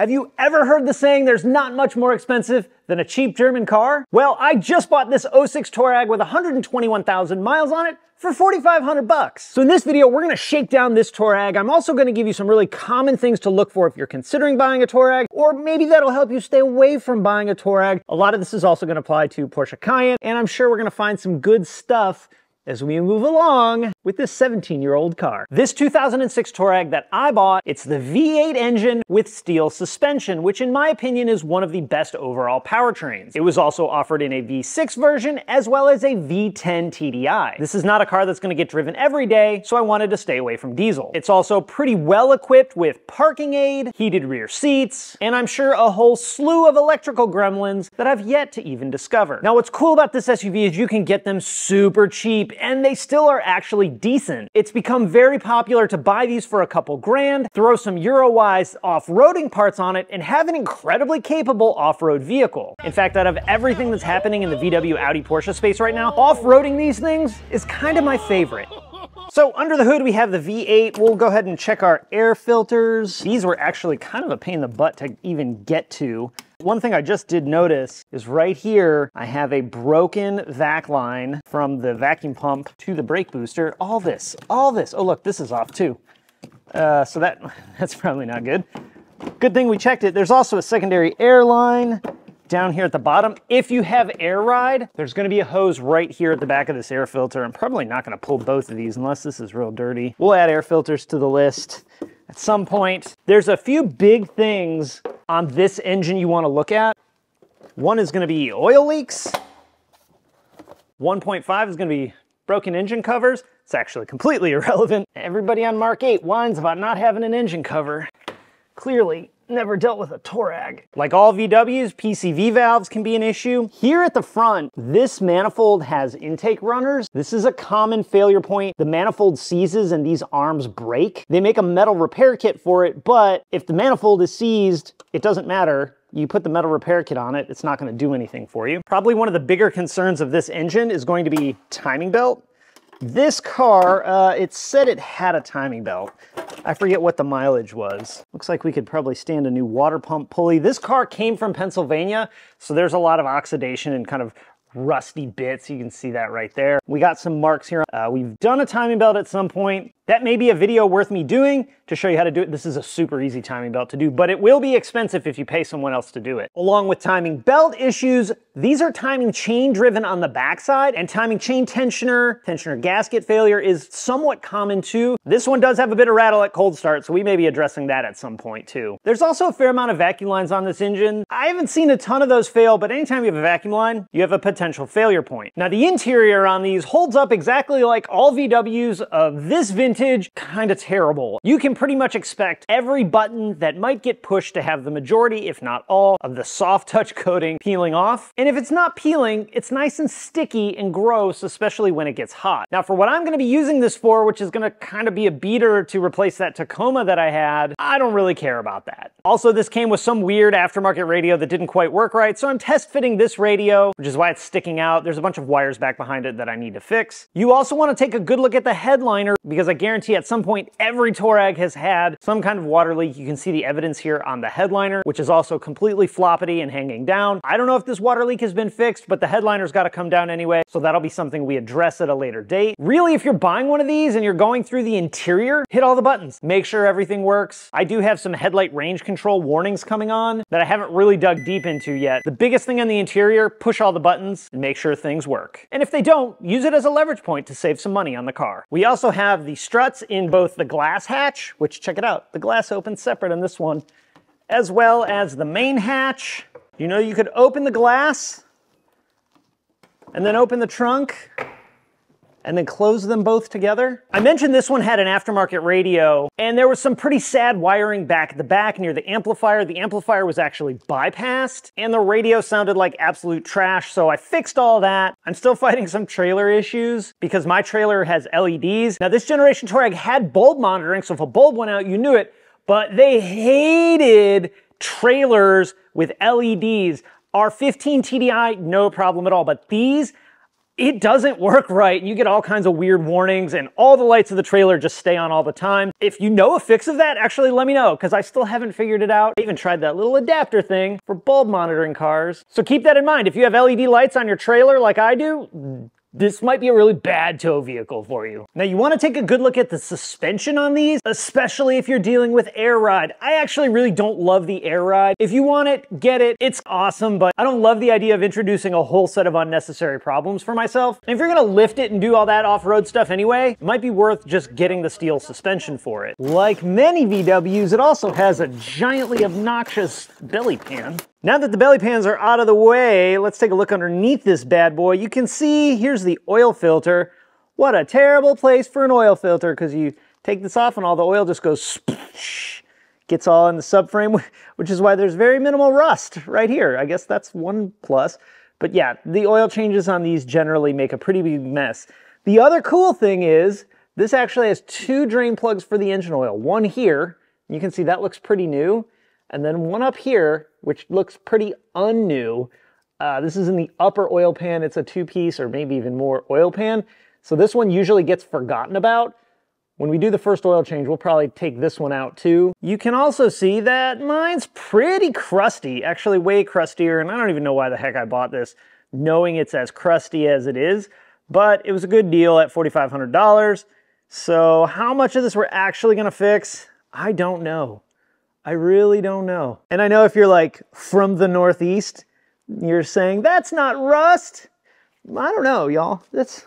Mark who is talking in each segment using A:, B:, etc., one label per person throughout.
A: Have you ever heard the saying there's not much more expensive than a cheap German car? Well, I just bought this 06 Touareg with 121,000 miles on it for 4,500 bucks. So in this video, we're gonna shake down this Touareg. I'm also gonna give you some really common things to look for if you're considering buying a Touareg, or maybe that'll help you stay away from buying a Touareg. A lot of this is also gonna apply to Porsche Cayenne, and I'm sure we're gonna find some good stuff as we move along with this 17 year old car. This 2006 Touareg that I bought, it's the V8 engine with steel suspension, which in my opinion is one of the best overall powertrains. It was also offered in a V6 version as well as a V10 TDI. This is not a car that's gonna get driven every day, so I wanted to stay away from diesel. It's also pretty well equipped with parking aid, heated rear seats, and I'm sure a whole slew of electrical gremlins that I've yet to even discover. Now what's cool about this SUV is you can get them super cheap and they still are actually decent. It's become very popular to buy these for a couple grand, throw some Eurowise off-roading parts on it, and have an incredibly capable off-road vehicle. In fact, out of everything that's happening in the VW Audi Porsche space right now, off-roading these things is kind of my favorite. So under the hood, we have the V8. We'll go ahead and check our air filters. These were actually kind of a pain in the butt to even get to. One thing I just did notice is right here, I have a broken vac line from the vacuum pump to the brake booster. All this, all this. Oh, look, this is off too. Uh, so that that's probably not good. Good thing we checked it. There's also a secondary air line down here at the bottom. If you have air ride, there's gonna be a hose right here at the back of this air filter. I'm probably not gonna pull both of these unless this is real dirty. We'll add air filters to the list at some point. There's a few big things on this engine you wanna look at. One is gonna be oil leaks. 1.5 is gonna be broken engine covers. It's actually completely irrelevant. Everybody on Mark 8 whines about not having an engine cover. Clearly, never dealt with a Touareg. Like all VWs, PCV valves can be an issue. Here at the front, this manifold has intake runners. This is a common failure point. The manifold seizes and these arms break. They make a metal repair kit for it, but if the manifold is seized, it doesn't matter. You put the metal repair kit on it, it's not gonna do anything for you. Probably one of the bigger concerns of this engine is going to be timing belt. This car, uh, it said it had a timing belt. I forget what the mileage was. Looks like we could probably stand a new water pump pulley. This car came from Pennsylvania, so there's a lot of oxidation and kind of rusty bits. You can see that right there. We got some marks here. Uh, we've done a timing belt at some point. That may be a video worth me doing to show you how to do it. This is a super easy timing belt to do, but it will be expensive if you pay someone else to do it. Along with timing belt issues, these are timing chain driven on the backside and timing chain tensioner, tensioner gasket failure is somewhat common too. This one does have a bit of rattle at cold start, so we may be addressing that at some point too. There's also a fair amount of vacuum lines on this engine. I haven't seen a ton of those fail, but anytime you have a vacuum line, you have a potential failure point. Now the interior on these holds up exactly like all VWs of this vintage vintage, kind of terrible. You can pretty much expect every button that might get pushed to have the majority, if not all, of the soft touch coating peeling off. And if it's not peeling, it's nice and sticky and gross, especially when it gets hot. Now for what I'm gonna be using this for, which is gonna kind of be a beater to replace that Tacoma that I had, I don't really care about that. Also, this came with some weird aftermarket radio that didn't quite work right, so I'm test fitting this radio, which is why it's sticking out. There's a bunch of wires back behind it that I need to fix. You also wanna take a good look at the headliner because I guarantee guarantee at some point every Touareg has had some kind of water leak. You can see the evidence here on the headliner, which is also completely floppity and hanging down. I don't know if this water leak has been fixed, but the headliner's got to come down anyway, so that'll be something we address at a later date. Really, if you're buying one of these and you're going through the interior, hit all the buttons. Make sure everything works. I do have some headlight range control warnings coming on that I haven't really dug deep into yet. The biggest thing on the interior, push all the buttons and make sure things work. And if they don't, use it as a leverage point to save some money on the car. We also have the struts in both the glass hatch, which check it out, the glass opens separate on this one, as well as the main hatch. You know you could open the glass and then open the trunk and then close them both together. I mentioned this one had an aftermarket radio, and there was some pretty sad wiring back at the back near the amplifier. The amplifier was actually bypassed, and the radio sounded like absolute trash, so I fixed all that. I'm still fighting some trailer issues because my trailer has LEDs. Now, this generation Touareg had bulb monitoring, so if a bulb went out, you knew it, but they hated trailers with LEDs. R15 TDI, no problem at all, but these, it doesn't work right. You get all kinds of weird warnings and all the lights of the trailer just stay on all the time. If you know a fix of that, actually let me know because I still haven't figured it out. I even tried that little adapter thing for bulb monitoring cars. So keep that in mind. If you have LED lights on your trailer like I do, this might be a really bad tow vehicle for you. Now you wanna take a good look at the suspension on these, especially if you're dealing with air ride. I actually really don't love the air ride. If you want it, get it. It's awesome, but I don't love the idea of introducing a whole set of unnecessary problems for myself. And if you're gonna lift it and do all that off-road stuff anyway, it might be worth just getting the steel suspension for it. Like many VWs, it also has a giantly obnoxious belly pan. Now that the belly pans are out of the way, let's take a look underneath this bad boy. You can see here's the oil filter. What a terrible place for an oil filter because you take this off and all the oil just goes sploosh, gets all in the subframe, which is why there's very minimal rust right here. I guess that's one plus. But yeah, the oil changes on these generally make a pretty big mess. The other cool thing is this actually has two drain plugs for the engine oil. One here, you can see that looks pretty new, and then one up here which looks pretty unnew. Uh, this is in the upper oil pan. It's a two-piece or maybe even more oil pan. So this one usually gets forgotten about. When we do the first oil change, we'll probably take this one out too. You can also see that mine's pretty crusty, actually way crustier, and I don't even know why the heck I bought this, knowing it's as crusty as it is, but it was a good deal at $4,500. So how much of this we're actually gonna fix, I don't know. I really don't know. And I know if you're like from the Northeast, you're saying, that's not rust. I don't know, y'all. This,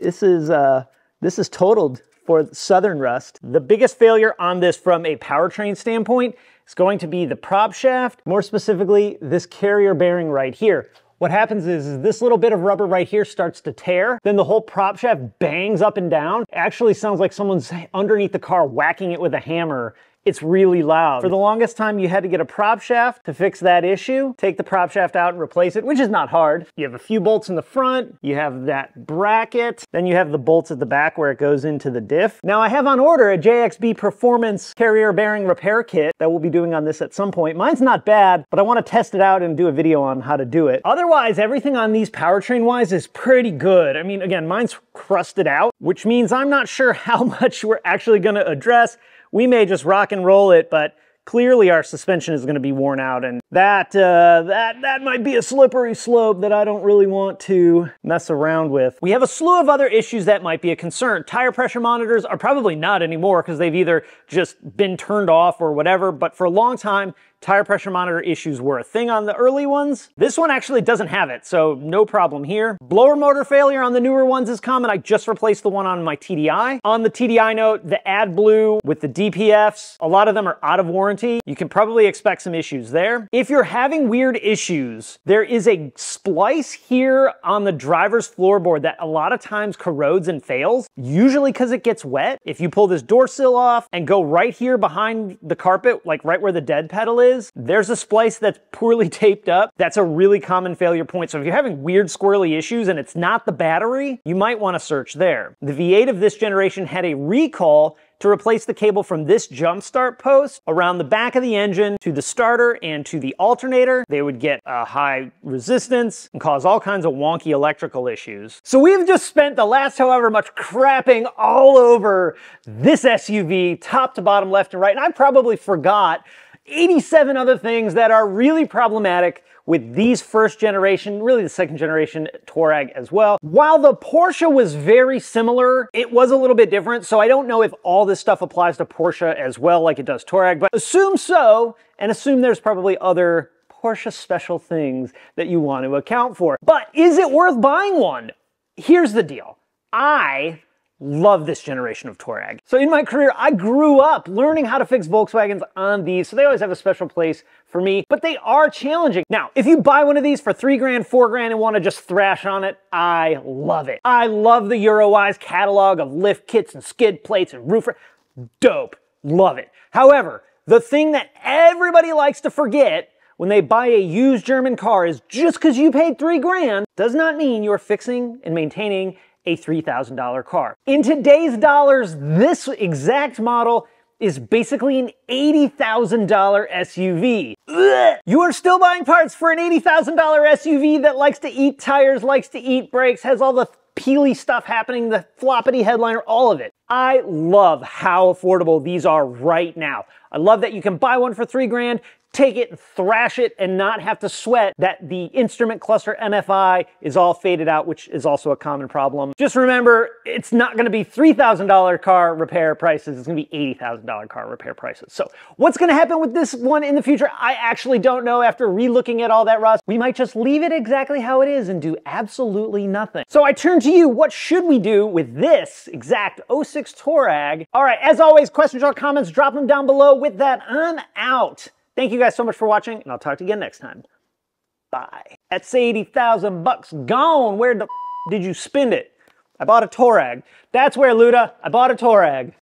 A: this is, uh, this is totaled for Southern Rust. The biggest failure on this from a powertrain standpoint is going to be the prop shaft, more specifically, this carrier bearing right here. What happens is, is, this little bit of rubber right here starts to tear, then the whole prop shaft bangs up and down. It actually sounds like someone's underneath the car whacking it with a hammer it's really loud. For the longest time, you had to get a prop shaft to fix that issue. Take the prop shaft out and replace it, which is not hard. You have a few bolts in the front, you have that bracket, then you have the bolts at the back where it goes into the diff. Now I have on order a JXB Performance carrier bearing repair kit that we'll be doing on this at some point. Mine's not bad, but I wanna test it out and do a video on how to do it. Otherwise, everything on these powertrain wise is pretty good. I mean, again, mine's crusted out, which means I'm not sure how much we're actually gonna address we may just rock and roll it, but clearly our suspension is going to be worn out and that uh, that that might be a slippery slope that I don't really want to mess around with. We have a slew of other issues that might be a concern. Tire pressure monitors are probably not anymore because they've either just been turned off or whatever, but for a long time tire pressure monitor issues were a thing on the early ones. This one actually doesn't have it, so no problem here. Blower motor failure on the newer ones is common. I just replaced the one on my TDI. On the TDI note, the AdBlue with the DPFs, a lot of them are out of warranty. You can probably expect some issues there. If you're having weird issues, there is a splice here on the driver's floorboard that a lot of times corrodes and fails, usually because it gets wet. If you pull this door sill off and go right here behind the carpet, like right where the dead pedal is, is, there's a splice that's poorly taped up. That's a really common failure point. So if you're having weird squirrely issues and it's not the battery, you might want to search there. The V8 of this generation had a recall to replace the cable from this jumpstart post around the back of the engine to the starter and to the alternator. They would get a high resistance and cause all kinds of wonky electrical issues. So we've just spent the last however much crapping all over this SUV, top to bottom, left and right, and I probably forgot 87 other things that are really problematic with these first generation, really the second generation Touareg as well. While the Porsche was very similar, it was a little bit different, so I don't know if all this stuff applies to Porsche as well like it does Touareg, but assume so, and assume there's probably other Porsche special things that you want to account for. But is it worth buying one? Here's the deal. I Love this generation of Touareg. So in my career, I grew up learning how to fix Volkswagens on these, so they always have a special place for me, but they are challenging. Now, if you buy one of these for three grand, four grand, and want to just thrash on it, I love it. I love the Eurowise catalog of lift kits and skid plates and roof. Dope. Love it. However, the thing that everybody likes to forget when they buy a used German car is just because you paid three grand does not mean you're fixing and maintaining a $3,000 car. In today's dollars, this exact model is basically an $80,000 SUV. Ugh. You are still buying parts for an $80,000 SUV that likes to eat tires, likes to eat brakes, has all the peely stuff happening, the floppity headliner, all of it. I love how affordable these are right now. I love that you can buy one for three grand, take it and thrash it and not have to sweat that the instrument cluster MFI is all faded out, which is also a common problem. Just remember, it's not gonna be $3,000 car repair prices, it's gonna be $80,000 car repair prices. So what's gonna happen with this one in the future? I actually don't know after relooking at all that rust. We might just leave it exactly how it is and do absolutely nothing. So I turn to you, what should we do with this exact 06 Touareg? All right, as always, questions or comments, drop them down below. With that, I'm out. Thank you guys so much for watching, and I'll talk to you again next time. Bye. That's 80,000 bucks gone. Where the did you spend it? I bought a Touareg. That's where, Luda, I bought a Touareg.